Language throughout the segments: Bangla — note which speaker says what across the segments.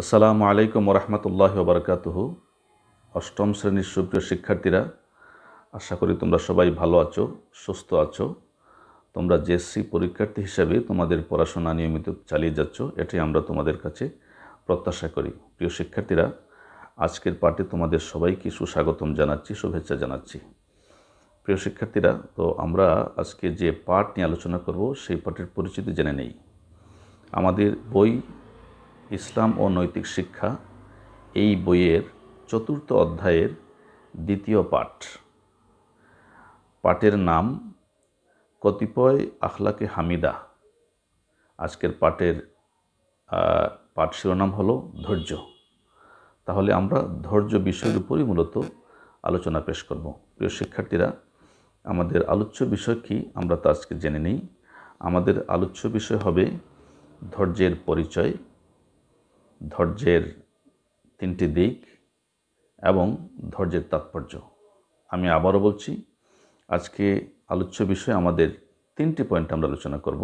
Speaker 1: আসসালামু আলাইকুম রহমতুল্লাহ বারকাতুহু অষ্টম শ্রেণির সুপ্রিয় শিক্ষার্থীরা, আশা করি তোমরা সবাই ভালো আছো, সুস্থ আছো। তোমরা জেএসসি পরীক্ষার্থী হিসাবে তোমাদের পড়াশোনা নিয়মিত চালিয়ে যাচ্ছ, এটাই আমরা তোমাদের কাছে প্রত্যাশা করি। প্রিয় শিক্ষার্থীরা, আজকের পাঠে তোমাদের সবাইকে সুস্বাগতম জানাচ্ছি, শুভেচ্ছা জানাচ্ছি। প্রিয় শিক্ষার্থীরা, তো আমরা আজকে যে পাঠ নিয়ে আলোচনা করব, সেই পাঠের পরিচিতি জেনে নেই। আমাদের বই ইসলাম ও নৈতিক শিক্ষা এই বইয়ের চতুর্থ অধ্যায়ের দ্বিতীয় পাঠ। পাঠের নাম, কতিপয় আখলাকে হামিদা। আজকের পাঠের পাঠ শিরোনাম হলো ধৈর্য। তাহলে আমরা ধৈর্য বিষয়ের উপরই মূলত আলোচনা পেশ করব। প্রিয় শিক্ষার্থীরা, আমাদের আলোচ্য বিষয় কি আমরা তা আজকে জেনে নিই। আমাদের আলোচ্য বিষয় হবে ধৈর্যের পরিচয় ধৈর্যের তিনটি দিক এবং ধৈর্যের তাৎপর্য। আমি আবারও বলছি, আজকে আলোচ্য বিষয়ে আমাদের তিনটি পয়েন্ট আমরা আলোচনা করব।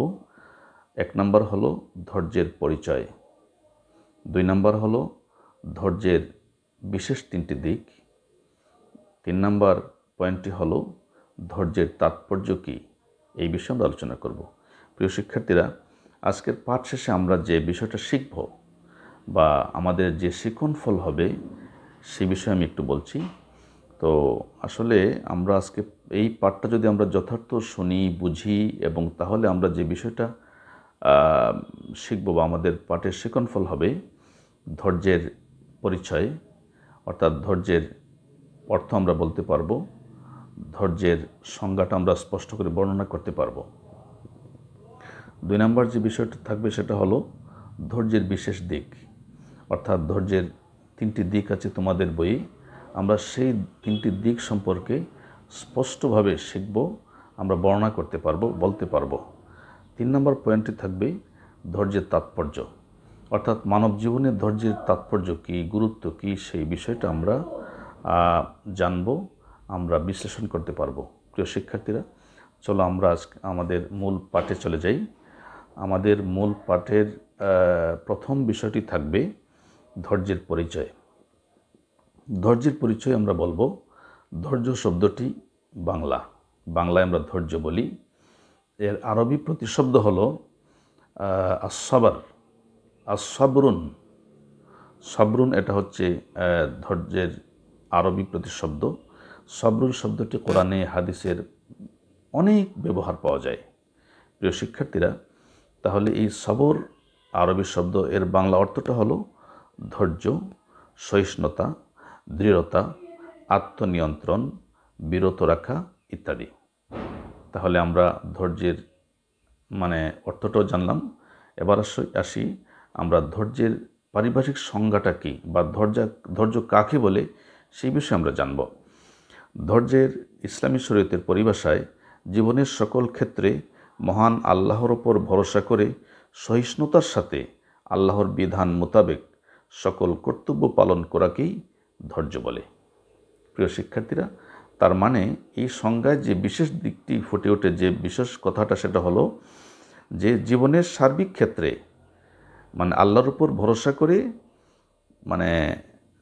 Speaker 1: এক নম্বর হলো ধৈর্যের পরিচয়। দুই নম্বর হলো ধৈর্যের বিশেষ তিনটি দিক। তিন নম্বর পয়েন্টটি হলো ধৈর্যের তাৎপর্য কী, এই বিষয়ে আমরা আলোচনা করব। প্রিয় শিক্ষার্থীরা, আজকের পাঠ শেষে আমরা যে বিষয়টা শিখব বা আমাদের যে শিক্ষণ ফল হবে, সে বিষয়ে আমি একটু বলছি। তো আসলে আমরা আজকে এই পাঠটা যদি আমরা যথার্থ শুনি, বুঝি এবং তাহলে আমরা যে বিষয়টা শিখব বা আমাদের পাঠের শিক্ষণ ফল হবে, ধৈর্যের পরিচয়, অর্থাৎ ধৈর্যের অর্থ আমরা বলতে পারব, ধৈর্যের সংজ্ঞাটা আমরা স্পষ্ট করে বর্ণনা করতে পারব। দুই নম্বর যে বিষয়টা থাকবে সেটা হলো ধৈর্যের বিশেষ দিক। অর্থাৎ ধৈর্যের তিনটি দিক আছে তোমাদের বই। আমরা সেই তিনটি দিক সম্পর্কে স্পষ্টভাবে শিখব, আমরা বর্ণনা করতে পারব, বলতে পারব। তিন নম্বর পয়েন্টটি থাকবে ধৈর্যের তাৎপর্য। অর্থাৎ মানব জীবনে ধৈর্যের তাৎপর্য কী, গুরুত্ব কী, সেই বিষয়টা আমরা জানব, আমরা বিশ্লেষণ করতে পারব। প্রিয় শিক্ষার্থীরা, চলো আমরা আজ আমাদের মূল পাঠে চলে যাই। আমাদের মূল পাঠের প্রথম বিষয়টি থাকবে ধৈর্যের পরিচয়। ধৈর্যের পরিচয় আমরা বলব ধৈর্য শব্দটি বাংলা। বাংলায় আমরা ধৈর্য বলি। এর আরবি প্রতিশব্দ হলো আসসাবার। আসসাবরুন। সাবরুন এটা হচ্ছে ধৈর্যের আরবি প্রতিশব্দ। সবরুন শব্দটি কোরআনে, হাদিসের অনেক ব্যবহার পাওয়া যায়। প্রিয় শিক্ষার্থীরা, তাহলে এই সবর আরবি শব্দ, এর বাংলা অর্থটা হলো ধৈর্য, সহিষ্ণুতা, দৃঢ়তা, আত্মনিয়ন্ত্রণ, বিরত রাখা ইত্যাদি। তাহলে আমরা ধৈর্যের মানে অর্থটাও জানলাম। এবার আসি- আমরা ধৈর্যের পারিভাষিক সংজ্ঞাটা কী বা ধৈর্য ধৈর্য কাকে বলে সেই বিষয়ে আমরা জানব। ধৈর্যের ইসলামী শরীয়তের পরিভাষায় জীবনের সকল ক্ষেত্রে মহান আল্লাহর ওপর ভরসা করে সহিষ্ণুতার সাথে আল্লাহর বিধান মোতাবেক সকল কর্তব্য পালন করাকেই ধৈর্য বলে। প্রিয় শিক্ষার্থীরা, তার মানে এই সংজ্ঞায় যে বিশেষ দিকটি ফুটে ওঠে, যে বিশেষ কথাটা সেটা হলো যে জীবনের সার্বিক ক্ষেত্রে মানে আল্লাহর উপর ভরসা করে মানে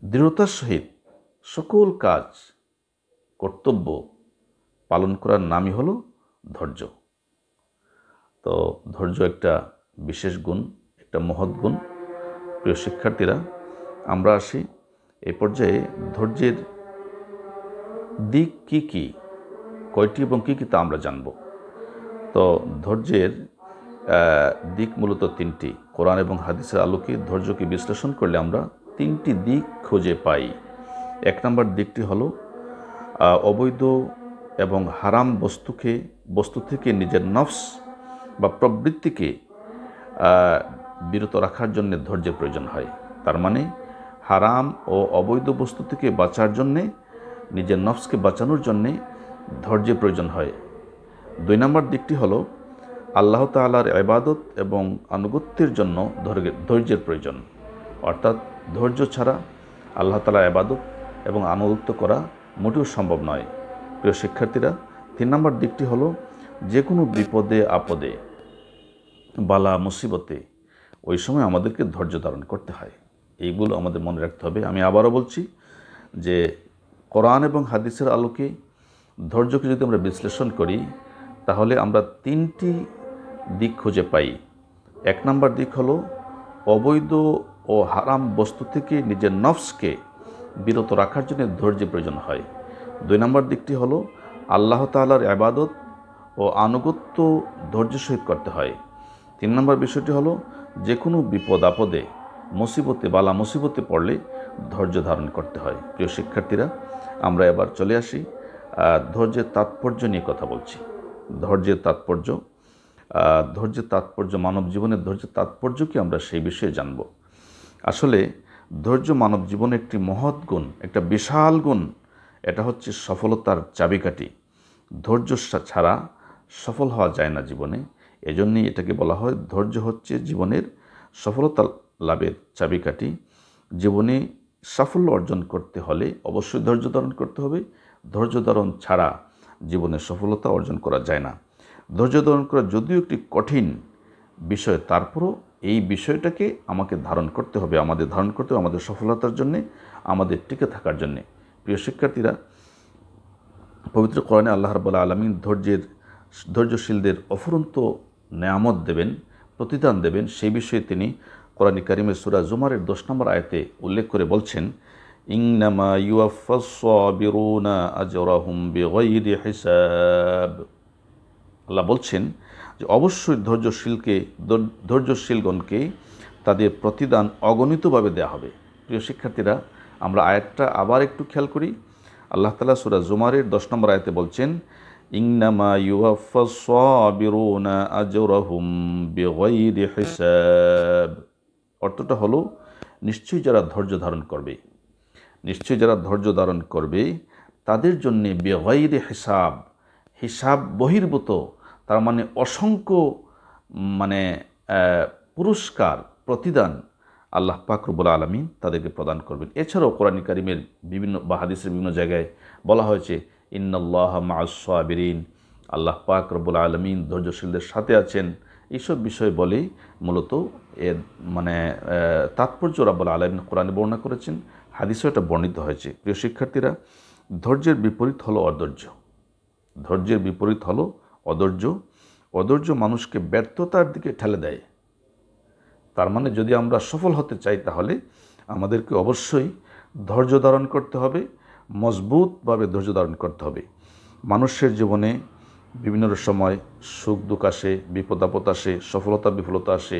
Speaker 1: দৃঢ়তার সহিত সকল কাজ, কর্তব্য পালন করার নামই হলো ধৈর্য। তো ধৈর্য একটা বিশেষ গুণ, একটা মহৎ গুণ। প্রিয় শিক্ষার্থীরা, আমরা আসি এ পর্যায়ে ধৈর্যের দিক কি কি, কয়টি এবং কী কী তা আমরা জানব। তো ধৈর্যের দিক মূলত তিনটি। কোরআন এবং হাদিসের আলোকে ধৈর্যকে বিশ্লেষণ করলে আমরা তিনটি দিক খুঁজে পাই। এক নম্বর দিকটি হলো অবৈধ এবং হারাম বস্তুকে, বস্তু থেকে নিজের নফস বা প্রবৃত্তিকে বিরত রাখার জন্য ধৈর্যের প্রয়োজন হয়। তার মানে হারাম ও অবৈধ বস্তু থেকে বাঁচার জন্যে, নিজের নফসকে বাঁচানোর জন্যে ধৈর্যের প্রয়োজন হয়। দুই নম্বর দিকটি হলো, আল্লাহ তাআলার ইবাদত এবং আনুগত্যের জন্য ধৈর্যের প্রয়োজন। অর্থাৎ ধৈর্য ছাড়া আল্লাহ তালা ইবাদত এবং আনুগত্য করা মোটেও সম্ভব নয়। প্রিয় শিক্ষার্থীরা, তিন নম্বর দিকটি হলো, যে কোনো বিপদে আপদে, বালা, মুসিবতে ওই সময় আমাদেরকে ধৈর্য ধারণ করতে হয়। এইগুলো আমাদের মনে রাখতে হবে। আমি আবারও বলছি যে কোরআন এবং হাদিসের আলোকে ধৈর্যকে যদি আমরা বিশ্লেষণ করি, তাহলে আমরা তিনটি দিক খুঁজে পাই। এক নম্বর দিক হলো অবৈধ ও হারাম বস্তু থেকে নিজের নফসকে বিরত রাখার জন্য ধৈর্যের প্রয়োজন হয়। দুই নম্বর দিকটি হলো আল্লাহ তালার আবাদত ও আনুগত্য ধৈর্য সহিত করতে হয়। তিন নম্বর বিষয়টি হলো যে কোনো বিপদ আপদে মুসিবতে বালা মুসিবতে পড়লে ধৈর্য ধারণ করতে হয়। প্রিয় শিক্ষার্থীরা, আমরা এবার চলে আসি ধৈর্যের তাৎপর্য নিয়ে কথা বলছি। ধৈর্যের তাৎপর্য ধৈর্যের তাৎপর্য, মানব জীবনের ধৈর্যের তাৎপর্য কি আমরা সেই বিষয়ে জানব। আসলে ধৈর্য মানব জীবনে একটি মহৎ গুণ, একটা বিশাল গুণ, এটা হচ্ছে সফলতার চাবিকাঠি। ধৈর্য ছাড়া সফল হওয়া যায় না জীবনে। এজন্যই এটাকে বলা হয় ধৈর্য হচ্ছে জীবনের সফলতা লাভের চাবিকাঠি। জীবনে সাফল্য অর্জন করতে হলে অবশ্যই ধৈর্য ধারণ করতে হবে। ধৈর্য ধারণ ছাড়া জীবনে সফলতা অর্জন করা যায় না। ধৈর্য ধারণ করা যদিও একটি কঠিন বিষয়, তারপরও এই বিষয়টাকে আমাকে ধারণ করতে হবে, আমাদের ধারণ করতে হবে আমাদের সফলতার জন্যে, আমাদের টিকে থাকার জন্যে। প্রিয় শিক্ষার্থীরা, পবিত্র কোরআনে আল্লাহ রবাল্লা আলমিন ধৈর্যের, ধৈর্যশীলদের অফুরন্ত নেয়ামত দেবেন, প্রতিদান দেবেন, সেই বিষয়ে তিনি কোরআনী কারিমের সুরা জুমারের দশ নম্বর আয়তে উল্লেখ করে বলছেন ইংনামা আল্লাহ বলছেন যে, অবশ্যই ধৈর্যশীলকে ধৈর্যশীলগণকে তাদের প্রতিদান অগণিতভাবে দেওয়া হবে। প্রিয় শিক্ষার্থীরা, আমরা আয়াতটা আবার একটু খেয়াল করি। আল্লাহ তালা সুরা জুমারের দশ নম্বর আয়তে বলছেন ইংনামা ইউফাসবিরুনা আজরাহুম বিগৈরি হিসাব। অর্থটা হলো, নিশ্চয়ই যারা ধৈর্য ধারণ করবে, নিশ্চয়ই যারা ধৈর্য ধারণ করবে, তাদের জন্যে বেগাইরে হিসাব হিসাব বহির্ভূত, তার মানে অসংখ্য মানে পুরস্কার, প্রতিদান আল্লাহ পাকরবুল আলমী তাদেরকে প্রদান করবেন। এছাড়াও কোরআন কারিমের বিভিন্ন বা হাদিসের বিভিন্ন জায়গায় বলা হয়েছে ইন্নআল্লাহ মাসাবিরিন আল্লাহ পাক রব্বুল আলমিন ধৈর্যশীলদের সাথে আছেন। এইসব বিষয় বলেই মূলত এর মানে তাৎপর্য রাব্বুল আলমিন কোরআনে বর্ণনা করেছেন। হাদিসও এটা বর্ণিত হয়েছে। প্রিয় শিক্ষার্থীরা, ধৈর্যের বিপরীত হলো অধৈর্য। ধৈর্যের বিপরীত হলো অধৈর্য। অধৈর্য মানুষকে ব্যর্থতার দিকে ঠেলে দেয়। তার মানে যদি আমরা সফল হতে চাই তাহলে আমাদেরকে অবশ্যই ধৈর্য ধারণ করতে হবে। মজবুতভাবে ধৈর্য ধারণ করতে হবে। মানুষের জীবনে বিভিন্ন সময় সুখ দুঃখ আসে বিপদ আপদ আসে, সফলতা, বিফলতা আসে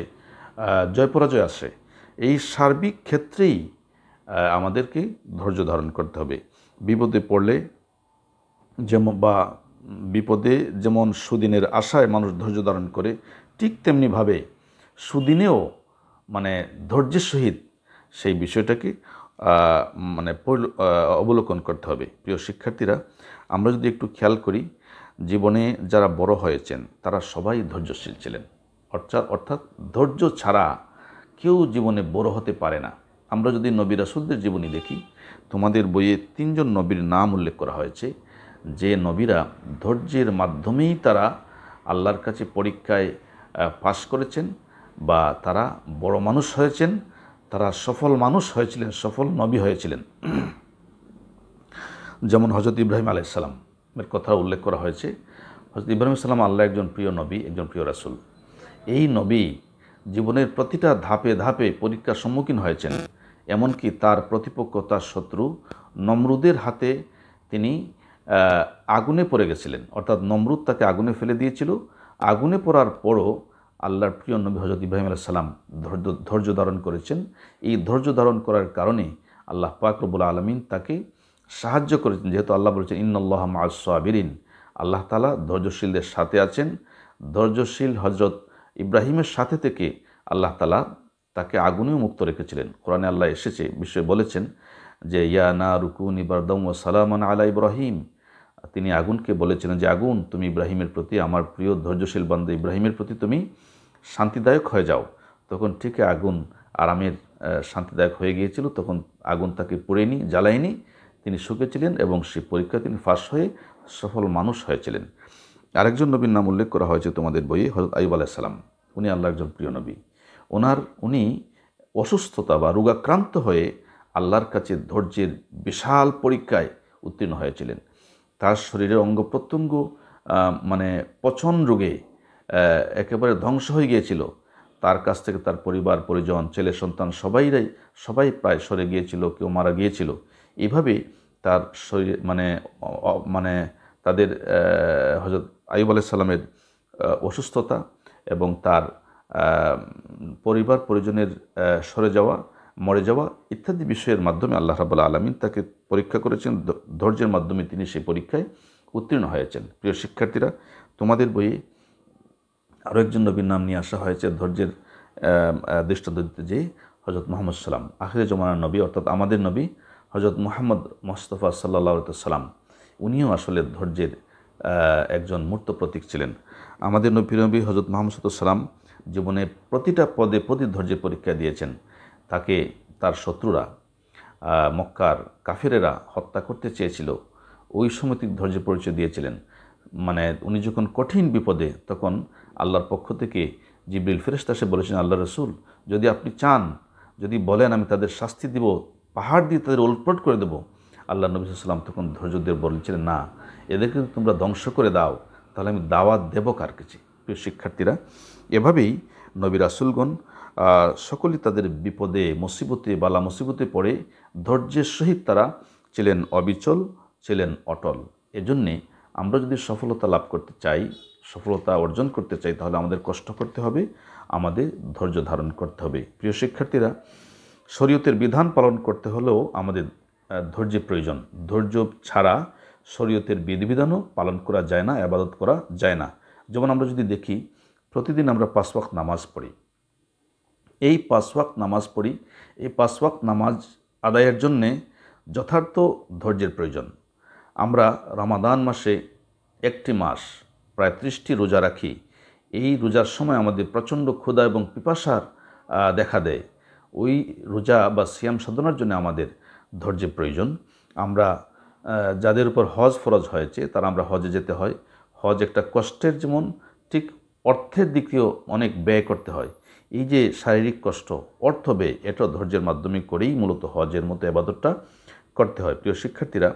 Speaker 1: জয় পরাজয় আসে। এই সার্বিক ক্ষেত্রেই আমাদেরকে ধৈর্য ধারণ করতে হবে। বিপদে পড়লে যেমন বা বিপদে যেমন সুদিনের আশায় মানুষ ধৈর্য ধারণ করে, ঠিক তেমনিভাবে সুদিনেও মানে ধৈর্যের সহিত সেই বিষয়টাকে মানে অবলোকন করতে হবে। প্রিয় শিক্ষার্থীরা, আমরা যদি একটু খেয়াল করি, জীবনে যারা বড় হয়েছেন, তারা সবাই ধৈর্যশীল ছিলেন। অর্থাৎ অর্থাৎ ধৈর্য ছাড়া কেউ জীবনে বড় হতে পারে না। আমরা যদি নবী রাসুলদের জীবনী দেখি, তোমাদের বইয়ে তিনজন নবীর নাম উল্লেখ করা হয়েছে, যে নবীরা ধৈর্যের মাধ্যমেই তারা আল্লাহর কাছে পরীক্ষায় পাশ করেছেন বা তারা বড় মানুষ হয়েছেন। তারা সফল মানুষ হয়েছিলেন, সফল নবী হয়েছিলেন। যেমন হজরত ইব্রাহিম আলাইসাল্লামের কথা উল্লেখ করা হয়েছে। হজরত ইব্রাহিম সাল্লাম আল্লাহ একজন প্রিয় নবী, একজন প্রিয় রাসুল। এই নবী জীবনের প্রতিটা ধাপে ধাপে পরীক্ষার সম্মুখীন হয়েছেন, এমনকি তার প্রতিপক্ষ, তার শত্রু নমরুদের হাতে তিনি আগুনে পড়ে গেছিলেন। অর্থাৎ নমরুদ তাকে আগুনে ফেলে দিয়েছিল। আগুনে পড়ার পরও আল্লাহর প্রিয় নবী হজরত ইব্রাহিম সালাম ধৈর্য ধৈর্য ধারণ করেছেন। এই ধৈর্য ধারণ করার কারণে আল্লাহ পাক রবুল আলমিন তাকে সাহায্য করেছেন। যেহেতু আল্লাহ বলেছেন ইন্নআল্লাহ মাসাবিরিন আল্লাহ তালা ধৈর্যশীলদের সাথে আছেন। ধৈর্যশীল হজরত ইব্রাহিমের সাথে থেকে আল্লাহ তালা তাকে আগুনেও মুক্ত রেখেছিলেন। কোরআনে আল্লাহ এসেছে, বিষয়ে বলেছেন যে, ইয়া না রুকুন ইবরদম ও সালামান আলা ইব্রাহিম। তিনি আগুনকে বলেছিলেন যে, আগুন, তুমি ইব্রাহিমের প্রতি, আমার প্রিয় ধৈর্যশীল বান্ধব ইব্রাহিমের প্রতি তুমি শান্তিদায়ক হয়ে যাও। তখন ঠিক আগুন আরামের শান্তিদায়ক হয়ে গিয়েছিল। তখন আগুন তাকে পুড়েনি, জ্বালায়নি। তিনি সুখেছিলেন এবং সেই পরীক্ষা তিনি ফাঁস হয়ে সফল মানুষ হয়েছিলেন। আরেকজন নবীর নাম উল্লেখ করা হয়েছে তোমাদের বইয়ে হজরত আইব আলাইসাল্লাম উনি আল্লাহ একজন প্রিয় নবী। ওনার, উনি অসুস্থতা বা রোগাক্রান্ত হয়ে আল্লাহর কাছে ধৈর্যের বিশাল পরীক্ষায় উত্তীর্ণ হয়েছিলেন। তার শরীরের অঙ্গ প্রত্যঙ্গ মানে পচন রোগে একেবারে ধ্বংস হয়ে গিয়েছিল। তার কাছ থেকে তার পরিবার, পরিজন, ছেলে, সন্তান সবাইরাই, সবাই প্রায় সরে গিয়েছিল, কেউ মারা গিয়েছিল। এভাবে তার শরীর মানে মানে তাদের হজরত আইব আলাইসাল্লামের অসুস্থতা এবং তার পরিবার, পরিজনের সরে যাওয়া, মরে যাওয়া ইত্যাদি বিষয়ের মাধ্যমে আল্লাহ রাবুল্লা আলমিন তাকে পরীক্ষা করেছেন। ধৈর্যের মাধ্যমে তিনি সেই পরীক্ষায় উত্তীর্ণ হয়েছেন। প্রিয় শিক্ষার্থীরা, তোমাদের বইয়ে আরও একজন নবীর নাম নিয়ে আসা হয়েছে ধৈর্যের দৃষ্টান্ত দিতে যে হজরত মোহাম্মদ সাল্লাম আখিরে জমানার নবী, অর্থাৎ আমাদের নবী হজরত মোহাম্মদ মোস্তফা সাল্লাহ সাল্লাম উনিও আসলে ধৈর্যের একজন মূর্ত প্রতীক ছিলেন। আমাদের নবী হজরত মোহাম্মদ সাল্লাম জীবনে প্রতিটা পদে প্রতি ধৈর্যের পরীক্ষা দিয়েছেন। তাকে তার শত্রুরা মক্কার কাফেরেরা হত্যা করতে চেয়েছিল। ওই সময় তিনি ধৈর্যের পরিচয় দিয়েছিলেন। মানে উনি যখন কঠিন বিপদে, তখন আল্লাহর পক্ষ থেকে জিবরিল ফেরেস্তা সে বলেছেন, আল্লাহ রসুল, যদি আপনি চান, যদি বলেন আমি তাদের শাস্তি দিব, পাহাড় দিয়ে তাদের উলপট করে দেবো, আল্লাহ নবী সাল্লাম তখন ধৈর্যদের বলেছিলেন না, এদেরকে তোমরা ধ্বংস করে দাও, তাহলে আমি দাওয়াত দেব কার কাছে? প্রিয় শিক্ষার্থীরা, এভাবেই নবী রাসুলগণ সকলেই তাদের বিপদে, মুসিবতে, বালা মুসিবতে পড়ে ধৈর্যের সহিত তারা ছিলেন অবিচল, ছিলেন অটল। এজন্যে আমরা যদি সফলতা লাভ করতে চাই, সফলতা অর্জন করতে চাই, তাহলে আমাদের কষ্ট করতে হবে, আমাদের ধৈর্য ধারণ করতে হবে। প্রিয় শিক্ষার্থীরা, শরীয়তের বিধান পালন করতে হলেও আমাদের ধৈর্যের প্রয়োজন। ধৈর্য ছাড়া শরীয়তের বিধিবিধানও পালন করা যায় না, আবাদত করা যায় না। যেমন আমরা যদি দেখি, প্রতিদিন আমরা পাঁচ নামাজ পড়ি। এই পাঁচ নামাজ পড়ি, এই পাঁচ নামাজ আদায়ের জন্যে যথার্থ ধৈর্যের প্রয়োজন। আমরা রমাদান মাসে একটি মাস, প্রায় ত্রিশটি রোজা রাখি। এই রোজার সময় আমাদের প্রচণ্ড ক্ষুধা এবং পিপাসার দেখা দেয়। ওই রোজা বা সিয়াম সাধনার জন্য আমাদের ধৈর্যের প্রয়োজন। আমরা যাদের উপর হজ ফরজ হয়েছে, তারা আমরা হজে যেতে হয়। হজ একটা কষ্টের যেমন, ঠিক অর্থের দিকেও অনেক ব্যয় করতে হয়। এই যে শারীরিক কষ্ট, অর্থ ব্যয় এটা ধৈর্যের মাধ্যমে করেই মূলত হজের মতো আবাদতটা করতে হয়। প্রিয় শিক্ষার্থীরা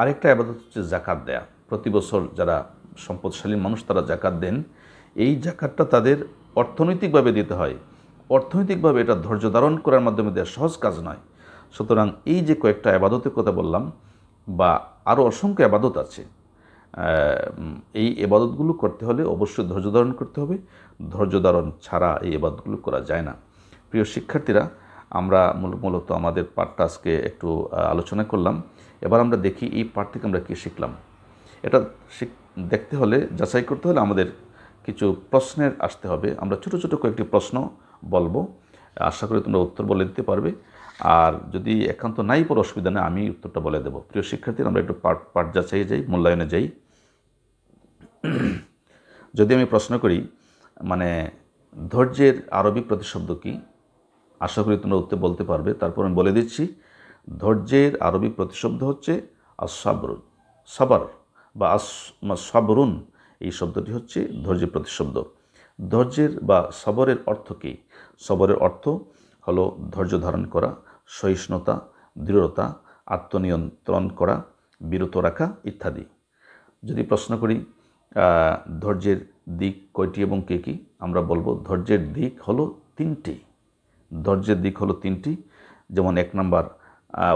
Speaker 1: আরেকটা আবাদত হচ্ছে জাকাত দেয়া। প্রতি বছর যারা সম্পদশালী মানুষ তারা জাকাত দেন। এই জাকাতটা তাদের অর্থনৈতিকভাবে দিতে হয়। অর্থনৈতিকভাবে এটা ধৈর্য ধারণ করার মাধ্যমে দেওয়া সহজ কাজ নয়। সুতরাং এই যে কয়েকটা আবাদতের কথা বললাম বা আরও অসংখ্য আবাদত আছে এই এবাদতগুলো করতে হলে অবশ্যই ধৈর্য ধারণ করতে হবে। ধৈর্য ধারণ ছাড়া এই এবাদতগুলো করা যায় না। প্রিয় শিক্ষার্থীরা, আমরা মূলত আমাদের পাঠটা আজকে একটু আলোচনা করলাম। এবার আমরা দেখি এই পাঠ থেকে আমরা কী শিখলাম। এটা দেখতে হলে, যাচাই করতে হলে আমাদের কিছু প্রশ্নের আসতে হবে। আমরা ছোট ছোট কয়েকটি প্রশ্ন বলব। আশা করি তোমরা উত্তর বলে দিতে পারবে। আর যদি একান্ত নাই পর অসুবিধা নেই, আমি উত্তরটা বলে দেবো। প্রিয় শিক্ষার্থী আমরা একটু পাঠ পাঠ যাচাই যাই, মূল্যায়নে যাই। যদি আমি প্রশ্ন করি মানে ধৈর্যের আরবি প্রতিশব্দ কি? আশা করি তোমরা উত্তর বলতে পারবে। তারপর আমি বলে দিচ্ছি ধৈর্যের আরবি প্রতিশব্দ হচ্ছে আসাবর সাবার বা আস সাবরুন, এই শব্দটি হচ্ছে ধৈর্যের প্রতিশব্দ। ধৈর্যের বা সবরের অর্থ কী? সবরের অর্থ হলো ধৈর্য ধারণ করা, সহিষ্ণুতা, দৃঢ়তা, আত্মনিয়ন্ত্রণ করা, বিরত রাখা ইত্যাদি। যদি প্রশ্ন করি ধৈর্যের দিক কয়টি এবং কে কী? আমরা বলব ধৈর্যের দিক হলো তিনটি। ধৈর্যের দিক হলো তিনটি, যেমন এক নাম্বার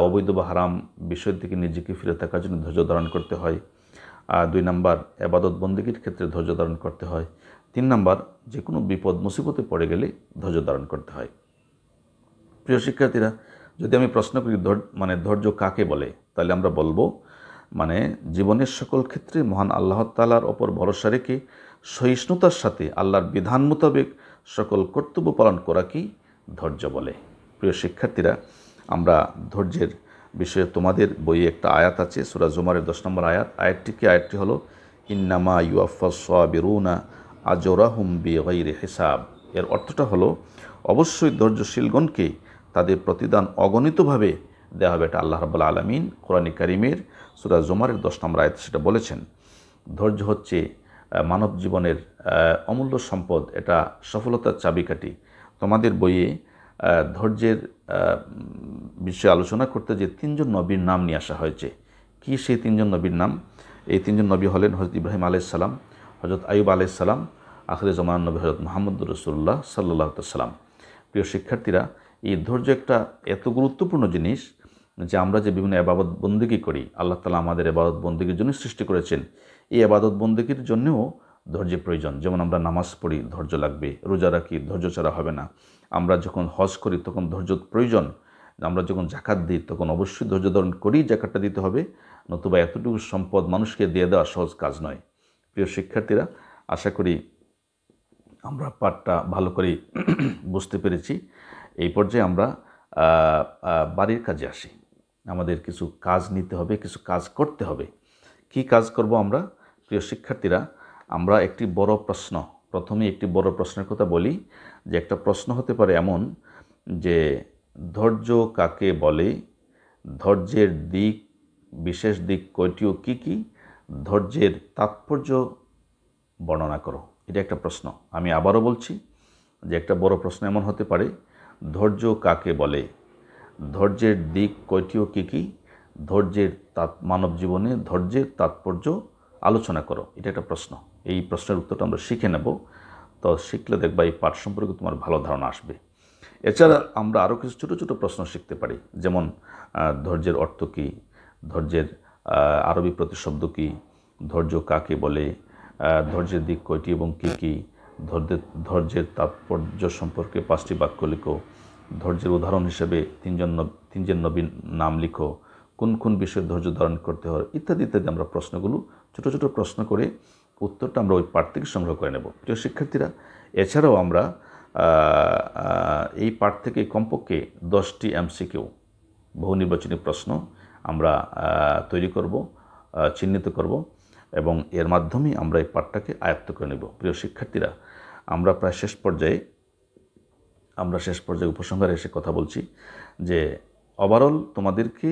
Speaker 1: অবৈধ বা হারাম বিষয়ের দিকে নিজেকে ফিরে থাকার জন্য ধৈর্য ধারণ করতে হয়। আর দুই নাম্বার, আবাদত বন্দীগীর ক্ষেত্রে ধৈর্য ধারণ করতে হয়। তিন নাম্বার যে কোনো বিপদ, মুসিবতে পড়ে গেলে ধৈর্য ধারণ করতে হয়। প্রিয় শিক্ষার্থীরা, যদি আমি প্রশ্ন করি মানে ধৈর্য কাকে বলে, তাহলে আমরা বলব মানে জীবনের সকল ক্ষেত্রে মহান আল্লাহ তালার ওপর ভরসা রেখে সহিষ্ণুতার সাথে আল্লাহর বিধান মোতাবেক সকল কর্তব্য পালন করা কি ধৈর্য বলে। প্রিয় শিক্ষার্থীরা আমরা ধৈর্যের বিষয়ে তোমাদের বইয়ে একটা আয়াত আছে, সুরা জুমারের দশ নম্বর আয়াত। আয়াতটি কি? আয়াতটি হলো, ইন্নামা ইউআফা সোয়াবিরুনা আজরাহুম বি গৈরে হিসাব। এর অর্থটা হলো, অবশ্যই ধৈর্যশীলগণকে তাদের প্রতিদান অগণিতভাবে দেওয়া হবে এটা আল্লাহ রাবুল্লা আলমিন কোরআনী করিমের সুরা জুমারের দশ নম্বর আয়াত সেটা বলেছেন। ধৈর্য হচ্ছে মানব জীবনের অমূল্য সম্পদ, এটা সফলতার চাবিকাঠি। তোমাদের বইয়ে ধৈর্যের বিষয়ে আলোচনা করতে যে তিনজন নবীর নাম নিয়ে আসা হয়েছে। কি সেই তিনজন নবীর নাম? এই তিনজন নবী হলেন হজরত ইব্রাহিম আলাইসাল্লাম হজরত আয়ুব আলাইসাল্লাম আখরে জমান নবী হজরত মোহাম্মদ রসুল্লাহ সাল্লাহ সাল্লাম প্রিয় শিক্ষার্থীরা, এই ধৈর্য একটা এত গুরুত্বপূর্ণ জিনিস যে আমরা যে বিভিন্ন আবাদত বন্দিগি করি, আল্লাহ তালা আমাদের আবাদত বন্দিগির জন্য সৃষ্টি করেছেন। এই আবাদত বন্দিগির জন্যও ধৈর্যের প্রয়োজন। যেমন আমরা নামাজ পড়ি, ধৈর্য লাগবে। রোজা রাখি, ধৈর্য ছাড়া হবে না। আমরা যখন হজ করি, তখন ধৈর্য প্রয়োজন। আমরা যখন জাকাত দিই, তখন অবশ্যই ধৈর্য ধারণ করেই জাকাতটা দিতে হবে। নতুবা এতটুকু সম্পদ মানুষকে দিয়ে দেওয়া সহজ কাজ নয়। প্রিয় শিক্ষার্থীরা, আশা করি আমরা পাঠটা ভালো করে বুঝতে পেরেছি। এই পর্যায়ে আমরা বাড়ির কাজে আসি। আমাদের কিছু কাজ নিতে হবে, কিছু কাজ করতে হবে। কি কাজ করব আমরা? প্রিয় শিক্ষার্থীরা আমরা একটি বড় প্রশ্ন, প্রথমে একটি বড় প্রশ্নের কথা বলি যে একটা প্রশ্ন হতে পারে এমন যে ধৈর্য কাকে বলে, ধৈর্যের দিক, বিশেষ দিক কয়টি ও কী কী, ধৈর্যের তাৎপর্য বর্ণনা করো। এটা একটা প্রশ্ন। আমি আবারও বলছি যে একটা বড় প্রশ্ন এমন হতে পারে, ধৈর্য কাকে বলে, ধৈর্যের দিক কয়টি ও কী কী, ধৈর্যের তাৎ, মানব জীবনে ধৈর্যের তাৎপর্য আলোচনা করো। এটা একটা প্রশ্ন। এই প্রশ্নের উত্তরটা আমরা শিখে নেব। তো শিখলে দেখবা এই পাঠ সম্পর্কে তোমার ভালো ধারণা আসবে। এছাড়া আমরা আরও কিছু ছোটো ছোটো প্রশ্ন শিখতে পারি, যেমন ধৈর্যের অর্থ কী? ধৈর্যের আরবি প্রতিশব্দ কী? ধৈর্য কাকে বলে? ধৈর্যের দিক কয়টি এবং কী কী? ধৈর্যের ধৈর্যের তাৎপর্য সম্পর্কে পাঁচটি বাক্য লিখো। ধৈর্যের উদাহরণ হিসেবে তিনজন তিনজন নবীন নাম লিখো। কোন কোন বিষয়ে ধৈর্য ধারণ করতে হয়? ইত্যাদি ইত্যাদি আমরা প্রশ্নগুলো ছোট ছোট প্রশ্ন করে উত্তরটা আমরা ওই পাঠ থেকে সংগ্রহ করে নেব। প্রিয় শিক্ষার্থীরা, এছাড়াও আমরা এই পাঠ থেকে কমপক্ষে দশটি এমসিকিউ, বহু নির্বাচনী প্রশ্ন আমরা তৈরি করব চিহ্নিত করব এবং এর মাধ্যমে আমরা এই পাঠটাকে আয়ত্ত করে নেব। প্রিয় শিক্ষার্থীরা, আমরা প্রায় শেষ পর্যায়ে, আমরা শেষ পর্যায়ে উপসংহারে এসে কথা বলছি যে ওভারঅল তোমাদেরকে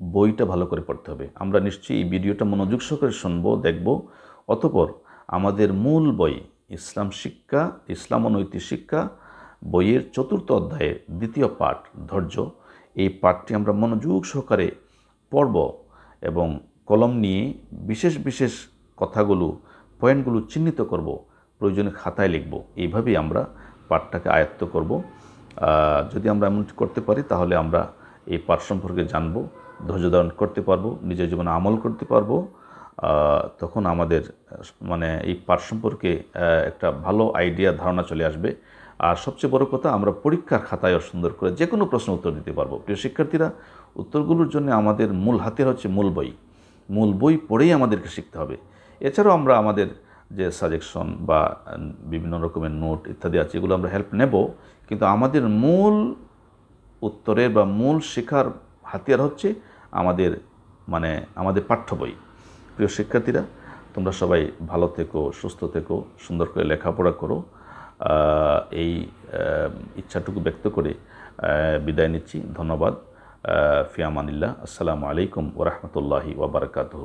Speaker 1: বইটা ভালো করে পড়তে হবে। আমরা নিশ্চয়ই এই ভিডিওটা মনোযোগ সহকারে শুনব, দেখব অতপর আমাদের মূল বই, ইসলাম শিক্ষা, ইসলাম ও নৈতিক শিক্ষা, বইয়ের চতুর্থ অধ্যায়ের দ্বিতীয় পাঠ, ধৈর্য। এই পাঠটি আমরা মনোযোগ সহকারে পড়ব এবং কলম নিয়ে বিশেষ বিশেষ কথাগুলো, পয়েন্টগুলো চিহ্নিত করব, প্রয়োজনে খাতায় লিখব। এইভাবেই আমরা পাঠটাকে আয়ত্ত করব। যদি আমরা এমন করতে পারি, তাহলে আমরা এই পাঠ সম্পর্কে জানব, ধৈর্য ধারণ করতে পারব নিজের জীবনে আমল করতে পারব তখন আমাদের মানে এই পাঠ সম্পর্কে একটা ভালো আইডিয়া ধারণা চলে আসবে। আর সবচেয়ে বড় কথা, আমরা পরীক্ষার খাতায়ও সুন্দর করে যে কোনো প্রশ্ন উত্তর দিতে পারব। প্রিয় শিক্ষার্থীরা, উত্তরগুলোর জন্য আমাদের মূল হাতের হচ্ছে মূল বই। মূল বই পড়েই আমাদেরকে শিখতে হবে। এছাড়াও আমরা আমাদের যে সাজেকশন বা বিভিন্ন রকমের নোট ইত্যাদি আছে, এগুলো আমরা হেল্প নেব। কিন্তু আমাদের মূল উত্তরের বা মূল শেখার হাতিয়ার হচ্ছে আমাদের মানে আমাদের পাঠ্য বই। প্রিয় শিক্ষার্থীরা, তোমরা সবাই ভালো থেকো, সুস্থ থেকো, সুন্দর করে লেখাপড়া করো। এই ইচ্ছাটুকু ব্যক্ত করে বিদায় নিচ্ছি। ধন্যবাদ। ফিয়ামানিল্লাহ আসসালামু আলাইকুম ওরহমতুল্লাহি ওবরাকাতহ